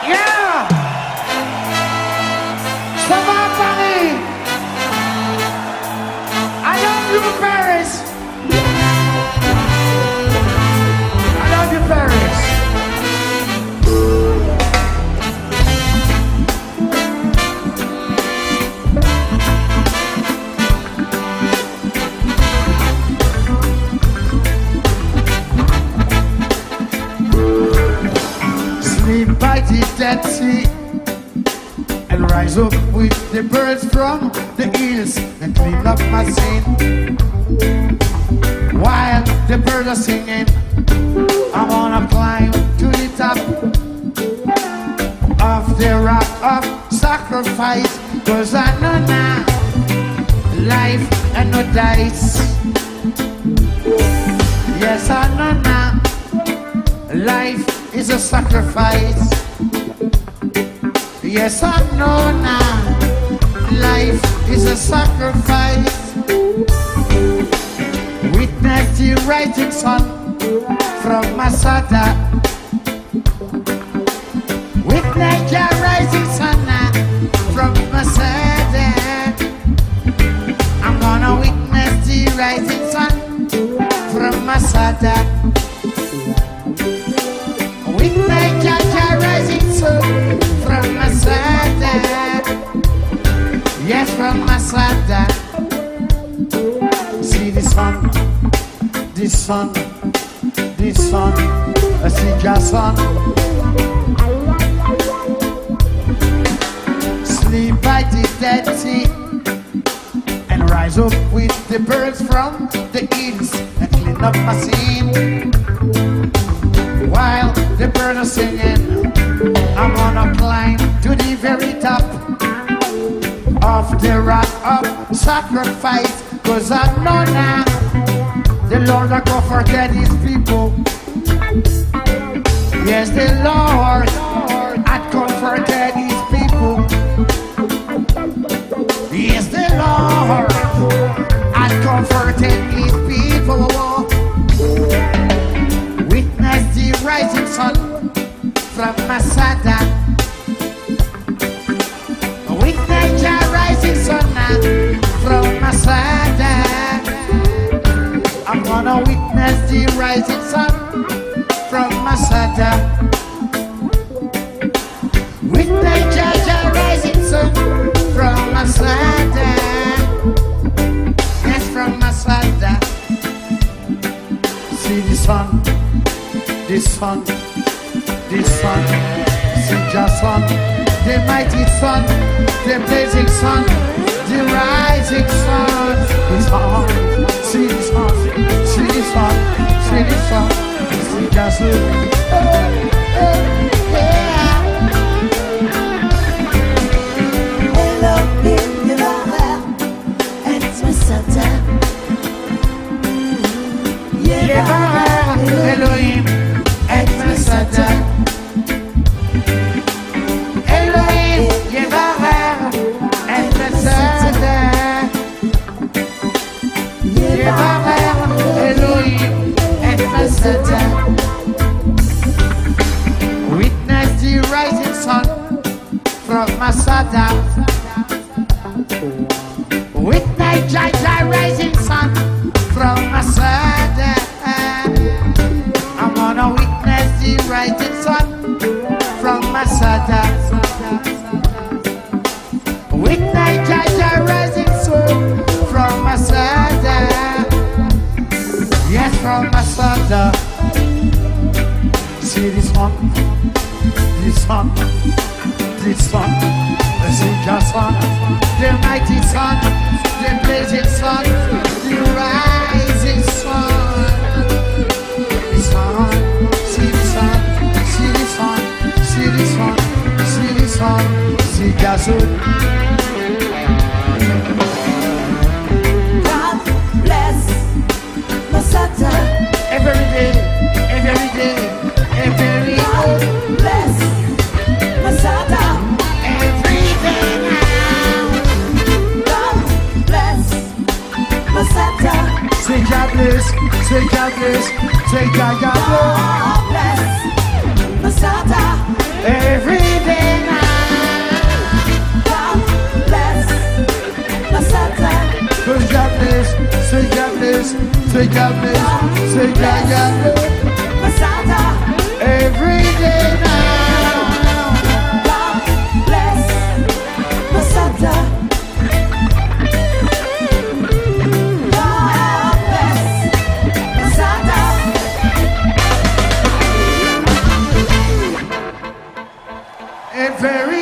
Yeah! Sea and rise up with the birds from the hills and clean up my sin. While the birds are singing, I wanna climb to the top of the rock of sacrifice. Cause I know now life and no dice. Yes, I know now life is a sacrifice. Yes, I know now. Life is a sacrifice. Witness the rising sun from Masada. Witness the rising sun from Masada. I'm gonna witness the rising sun from Masada. From Masada. See the sun, the sun, the sun. I see your sun. Sleep by the dead sea and rise up with the birds from the hills and clean up my scene while the birds are singing. Of the rock of sacrifice. Cause I know now the Lord will comforted his people. Yes, the Lord had comforted his people. Yes, the Lord had comforted his people. Witness the rising sun from Masada. Gonna witness the rising sun from Masada. Witness the rising sun from Masada. Yes, from Masada. See the sun, the sun, the sun, see the sun, the mighty sun, the blazing sun, the rising sun, the sun, sun, see the from Masada. Witness the rising sun from Masada. I'm gonna witness the rising sun from Masada. Witness the rising sun from Masada. Yes, from Masada. See this one, this one, I see the sun, the mighty sun, the blazing sun, the rising Take our grace, take our God bless Masada every day now. God bless Masada. Take our grace, take our grace, take our grace, take our God every day now. very